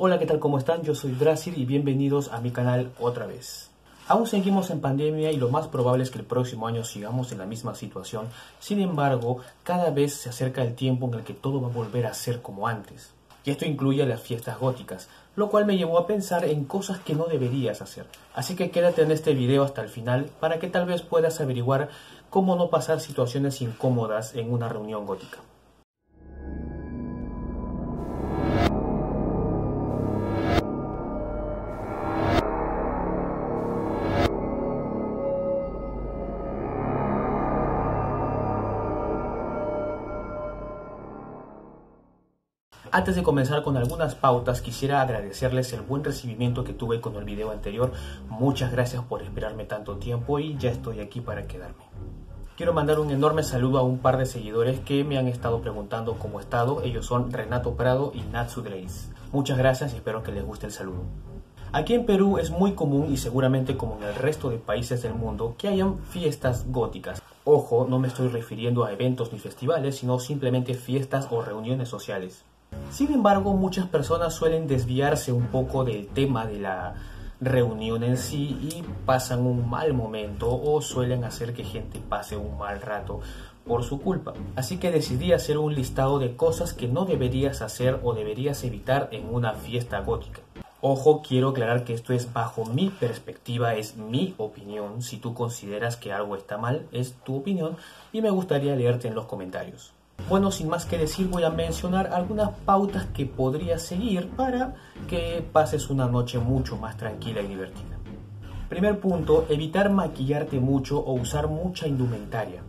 Hola, ¿qué tal? ¿Cómo están? Yo soy Drasir y bienvenidos a mi canal otra vez. Aún seguimos en pandemia y lo más probable es que el próximo año sigamos en la misma situación. Sin embargo, cada vez se acerca el tiempo en el que todo va a volver a ser como antes. Y esto incluye las fiestas góticas, lo cual me llevó a pensar en cosas que no deberías hacer. Así que quédate en este video hasta el final para que tal vez puedas averiguar cómo no pasar situaciones incómodas en una reunión gótica. Antes de comenzar con algunas pautas, quisiera agradecerles el buen recibimiento que tuve con el video anterior. Muchas gracias por esperarme tanto tiempo y ya estoy aquí para quedarme. Quiero mandar un enorme saludo a un par de seguidores que me han estado preguntando cómo he estado. Ellos son Renato Prado y Natsu Dreis. Muchas gracias y espero que les guste el saludo. Aquí en Perú es muy común y seguramente como en el resto de países del mundo que hayan fiestas góticas. Ojo, no me estoy refiriendo a eventos ni festivales, sino simplemente fiestas o reuniones sociales. Sin embargo, muchas personas suelen desviarse un poco del tema de la reunión en sí y pasan un mal momento o suelen hacer que gente pase un mal rato por su culpa. Así que decidí hacer un listado de cosas que no deberías hacer o deberías evitar en una fiesta gótica. Ojo, quiero aclarar que esto es bajo mi perspectiva, es mi opinión. Si tú consideras que algo está mal, es tu opinión y me gustaría leerte en los comentarios. Bueno, sin más que decir, voy a mencionar algunas pautas que podrías seguir para que pases una noche mucho más tranquila y divertida. Primer punto, evitar maquillarte mucho o usar mucha indumentaria.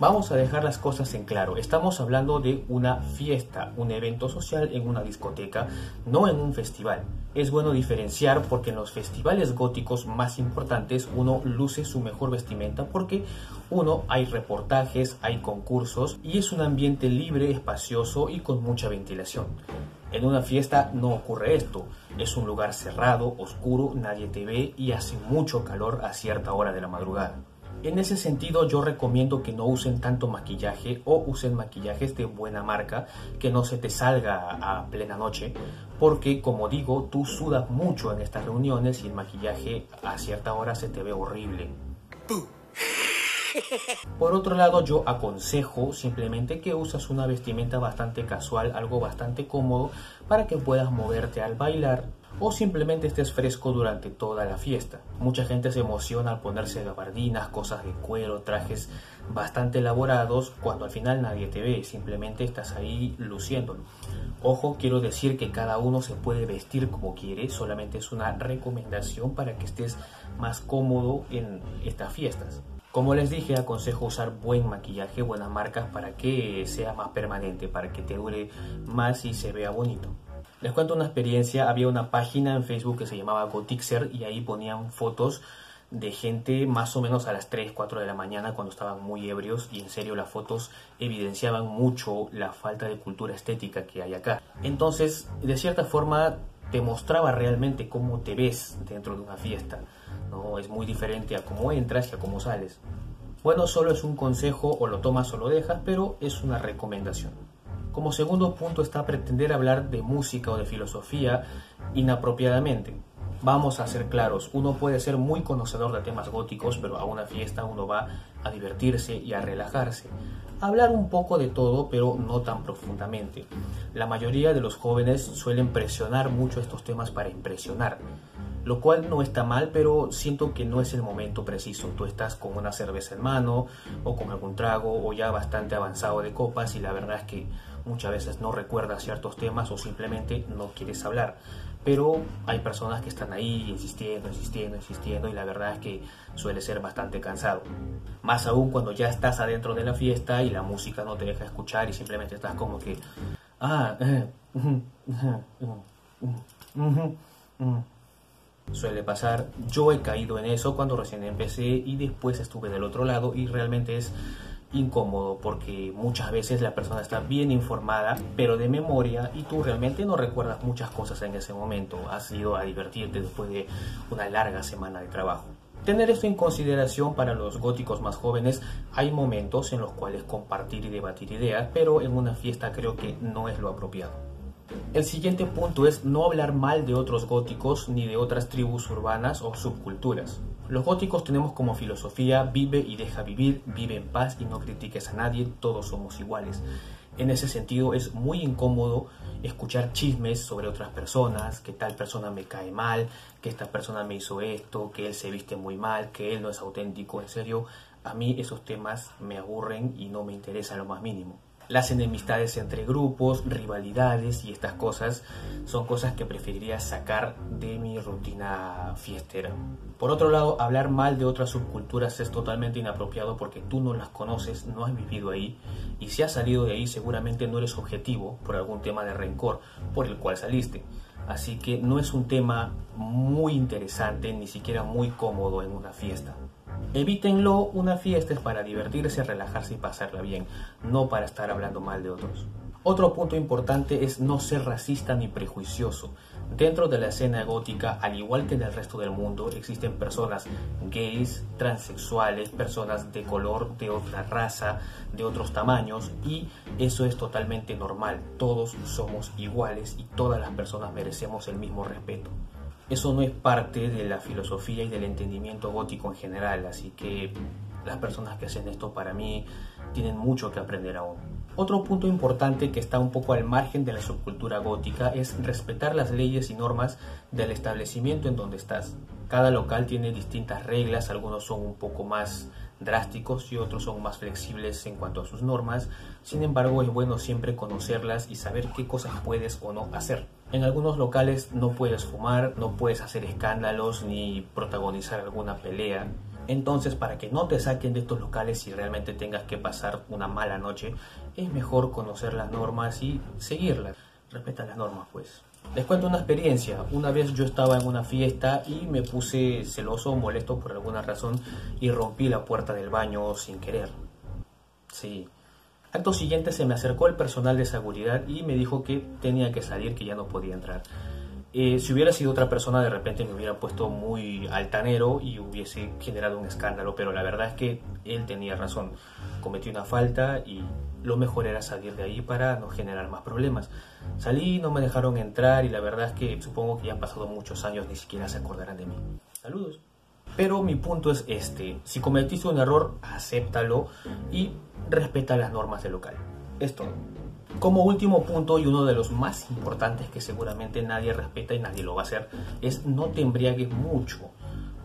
Vamos a dejar las cosas en claro. Estamos hablando de una fiesta, un evento social en una discoteca, no en un festival. Es bueno diferenciar porque en los festivales góticos más importantes uno luce su mejor vestimenta porque uno hay reportajes, hay concursos y es un ambiente libre, espacioso y con mucha ventilación. En una fiesta no ocurre esto. Es un lugar cerrado, oscuro, nadie te ve y hace mucho calor a cierta hora de la madrugada. En ese sentido yo recomiendo que no usen tanto maquillaje o usen maquillajes de buena marca que no se te salga a plena noche porque como digo tú sudas mucho en estas reuniones y el maquillaje a cierta hora se te ve horrible. Por otro lado, yo aconsejo simplemente que usas una vestimenta bastante casual, algo bastante cómodo, para que puedas moverte al bailar o simplemente estés fresco durante toda la fiesta. Mucha gente se emociona al ponerse gabardinas, cosas de cuero, trajes bastante elaborados, cuando al final nadie te ve, simplemente estás ahí luciéndolo. Ojo, quiero decir que cada uno se puede vestir como quiere, solamente es una recomendación para que estés más cómodo en estas fiestas. Como les dije, aconsejo usar buen maquillaje, buenas marcas para que sea más permanente, para que te dure más y se vea bonito. Les cuento una experiencia, había una página en Facebook que se llamaba Gotixer y ahí ponían fotos de gente más o menos a las 3, 4 de la mañana cuando estaban muy ebrios y en serio las fotos evidenciaban mucho la falta de cultura estética que hay acá. Entonces, de cierta forma, te mostraba realmente cómo te ves dentro de una fiesta. ¿no? Es muy diferente a cómo entras y a cómo sales. Bueno, solo es un consejo o lo tomas o lo dejas, pero es una recomendación. Como segundo punto está pretender hablar de música o de filosofía inapropiadamente. Vamos a ser claros, uno puede ser muy conocedor de temas góticos, pero a una fiesta uno va a divertirse y a relajarse. Hablar un poco de todo, pero no tan profundamente. La mayoría de los jóvenes suelen presionar mucho estos temas para impresionar lo cual no está mal, pero siento que no es el momento preciso. Tú estás con una cerveza en mano o con algún trago o ya bastante avanzado de copas y la verdad es que muchas veces no recuerdas ciertos temas o simplemente no quieres hablar. Pero hay personas que están ahí insistiendo, insistiendo, insistiendo y la verdad es que suele ser bastante cansado. Más aún cuando ya estás adentro de la fiesta y la música no te deja escuchar y simplemente estás como que... Ah, eh, Suele pasar, yo he caído en eso cuando recién empecé y después estuve del otro lado y realmente es incómodo porque muchas veces la persona está bien informada pero de memoria y tú realmente no recuerdas muchas cosas en ese momento, has ido a divertirte después de una larga semana de trabajo. Tener esto en consideración para los góticos más jóvenes, hay momentos en los cuales compartir y debatir ideas, pero en una fiesta creo que no es lo apropiado. El siguiente punto es no hablar mal de otros góticos ni de otras tribus urbanas o subculturas. Los góticos tenemos como filosofía vive y deja vivir, vive en paz y no critiques a nadie, todos somos iguales. En ese sentido es muy incómodo escuchar chismes sobre otras personas, que tal persona me cae mal, que esta persona me hizo esto, que él se viste muy mal, que él no es auténtico, en serio, a mí esos temas me aburren y no me interesan lo más mínimo. Las enemistades entre grupos, rivalidades y estas cosas son cosas que preferiría sacar de mi rutina fiestera. Por otro lado, hablar mal de otras subculturas es totalmente inapropiado porque tú no las conoces, no has vivido ahí y si has salido de ahí seguramente no eres objetivo por algún tema de rencor por el cual saliste. Así que no es un tema muy interesante ni siquiera muy cómodo en una fiesta. Evítenlo, una fiesta es para divertirse, relajarse y pasarla bien, no para estar hablando mal de otros. Otro punto importante es no ser racista ni prejuicioso. Dentro de la escena gótica, al igual que en el resto del mundo, existen personas gays, transexuales, personas de color, de otra raza, de otros tamaños, y eso es totalmente normal. Todos somos iguales y todas las personas merecemos el mismo respeto. Eso no es parte de la filosofía y del entendimiento gótico en general, así que las personas que hacen esto para mí tienen mucho que aprender aún. Otro punto importante que está un poco al margen de la subcultura gótica es respetar las leyes y normas del establecimiento en donde estás. Cada local tiene distintas reglas, algunos son un poco más drásticos y otros son más flexibles en cuanto a sus normas. Sin embargo, es bueno siempre conocerlas y saber qué cosas puedes o no hacer. En algunos locales no puedes fumar, no puedes hacer escándalos ni protagonizar alguna pelea. Entonces, para que no te saquen de estos locales y realmente tengas que pasar una mala noche, es mejor conocer las normas y seguirlas. Respeta las normas, pues. Les cuento una experiencia. Una vez yo estaba en una fiesta y me puse celoso molesto por alguna razón y rompí la puerta del baño sin querer. Sí. Acto siguiente se me acercó el personal de seguridad y me dijo que tenía que salir, que ya no podía entrar. Eh, si hubiera sido otra persona, de repente me hubiera puesto muy altanero y hubiese generado un escándalo, pero la verdad es que él tenía razón. Cometí una falta y lo mejor era salir de ahí para no generar más problemas. Salí, no me dejaron entrar y la verdad es que supongo que ya han pasado muchos años, ni siquiera se acordarán de mí. Saludos. Pero mi punto es este, si cometiste un error, acéptalo y respeta las normas del local. Esto. Como último punto y uno de los más importantes que seguramente nadie respeta y nadie lo va a hacer, es no te embriagues mucho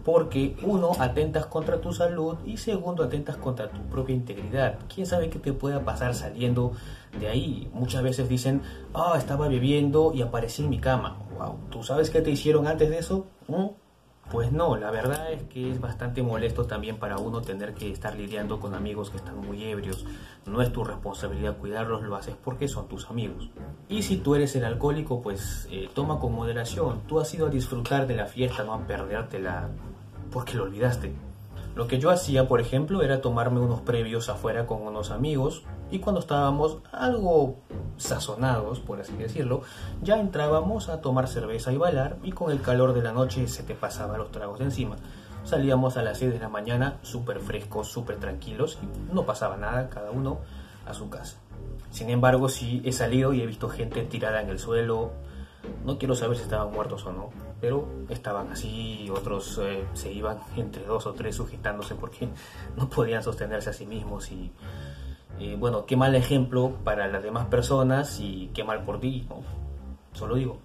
porque uno, atentas contra tu salud y segundo, atentas contra tu propia integridad. ¿Quién sabe qué te pueda pasar saliendo de ahí? Muchas veces dicen, ah, estaba bebiendo y aparecí en mi cama. Wow, ¿tú sabes qué te hicieron antes de eso? ¿Mm? Pues no, la verdad es que es bastante molesto también para uno tener que estar lidiando con amigos que están muy ebrios. No es tu responsabilidad cuidarlos, lo haces porque son tus amigos. Y si tú eres el alcohólico, pues eh, toma con moderación. Tú has ido a disfrutar de la fiesta, no a perdértela porque lo olvidaste. Lo que yo hacía, por ejemplo, era tomarme unos previos afuera con unos amigos y cuando estábamos algo sazonados, por así decirlo, ya entrábamos a tomar cerveza y bailar y con el calor de la noche se te pasaba los tragos encima. Salíamos a las 6 de la mañana súper frescos, súper tranquilos y no pasaba nada, cada uno a su casa. Sin embargo, sí he salido y he visto gente tirada en el suelo. No quiero saber si estaban muertos o no, pero estaban así, otros eh, se iban entre dos o tres sujetándose porque no podían sostenerse a sí mismos y bueno, qué mal ejemplo para las demás personas y qué mal por ti, ¿no? Solo digo.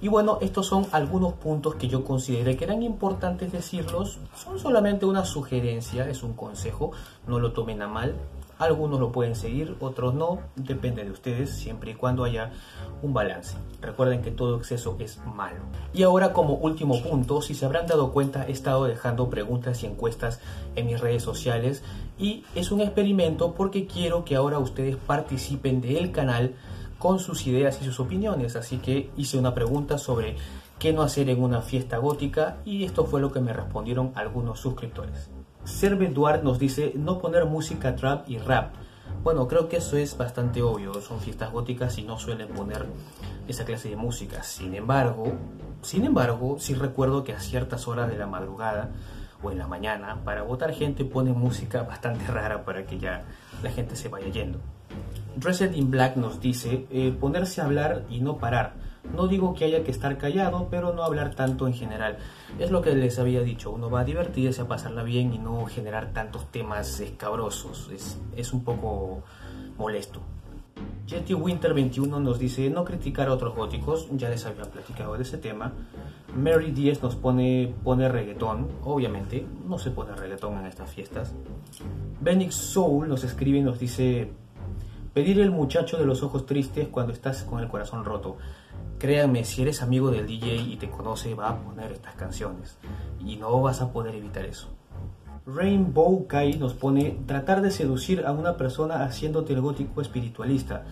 Y bueno, estos son algunos puntos que yo consideré que eran importantes decirlos. Son solamente una sugerencia, es un consejo, no lo tomen a mal. Algunos lo pueden seguir, otros no, depende de ustedes, siempre y cuando haya un balance. Recuerden que todo exceso es malo. Y ahora como último punto, si se habrán dado cuenta, he estado dejando preguntas y encuestas en mis redes sociales y es un experimento porque quiero que ahora ustedes participen del canal con sus ideas y sus opiniones. Así que hice una pregunta sobre qué no hacer en una fiesta gótica y esto fue lo que me respondieron algunos suscriptores. Serve Duarte nos dice no poner música trap y rap. Bueno, creo que eso es bastante obvio. Son fiestas góticas y no suelen poner esa clase de música. Sin embargo, sin embargo, sí recuerdo que a ciertas horas de la madrugada o en la mañana, para votar gente ponen música bastante rara para que ya la gente se vaya yendo. Dressed in Black nos dice eh, ponerse a hablar y no parar. No digo que haya que estar callado, pero no hablar tanto en general. Es lo que les había dicho, uno va a divertirse, a pasarla bien y no generar tantos temas escabrosos. Es, es un poco molesto. Jetty Winter 21 nos dice no criticar a otros góticos, ya les había platicado de ese tema. Mary 10 nos pone, pone reggaetón, obviamente, no se pone reggaetón en estas fiestas. Benix Soul nos escribe y nos dice pedir el muchacho de los ojos tristes cuando estás con el corazón roto. Créanme, si eres amigo del DJ y te conoce, va a poner estas canciones y no vas a poder evitar eso. Rainbow Kai nos pone tratar de seducir a una persona haciéndote el gótico espiritualista.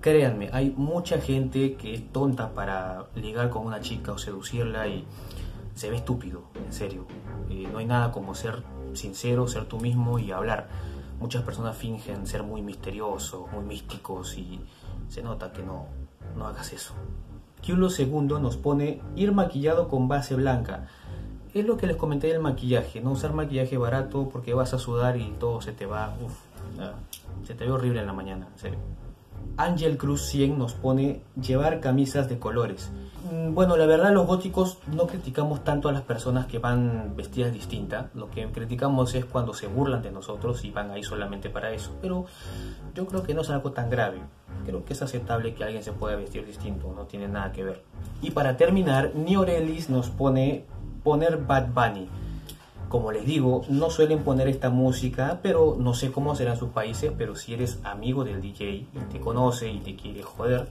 Créanme, hay mucha gente que es tonta para ligar con una chica o seducirla y se ve estúpido, en serio. Eh, no hay nada como ser sincero, ser tú mismo y hablar. Muchas personas fingen ser muy misteriosos, muy místicos y se nota que no, no hagas eso. Kiulo segundo nos pone ir maquillado con base blanca es lo que les comenté del maquillaje, no usar maquillaje barato porque vas a sudar y todo se te va, uf, se te ve horrible en la mañana, en serio. Angel Cruz 100 nos pone llevar camisas de colores. Mm, bueno, la verdad los góticos no criticamos tanto a las personas que van vestidas distintas. Lo que criticamos es cuando se burlan de nosotros y van ahí solamente para eso. Pero yo creo que no es algo tan grave. Creo que es aceptable que alguien se pueda vestir distinto, no tiene nada que ver. Y para terminar, Niorelis nos pone poner Bad Bunny. Como les digo, no suelen poner esta música, pero no sé cómo será en sus países, pero si eres amigo del DJ y te conoce y te quiere joder,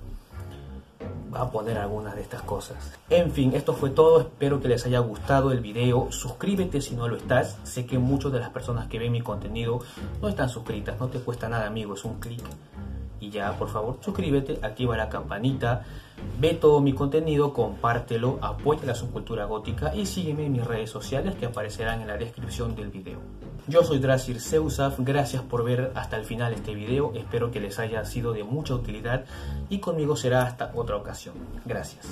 va a poner algunas de estas cosas. En fin, esto fue todo, espero que les haya gustado el video, suscríbete si no lo estás, sé que muchas de las personas que ven mi contenido no están suscritas, no te cuesta nada amigo, es un clic y ya, por favor, suscríbete, activa la campanita, ve todo mi contenido, compártelo, apoya la subcultura gótica y sígueme en mis redes sociales que aparecerán en la descripción del video. Yo soy Drasir Seusaf, gracias por ver hasta el final este video, espero que les haya sido de mucha utilidad y conmigo será hasta otra ocasión. Gracias.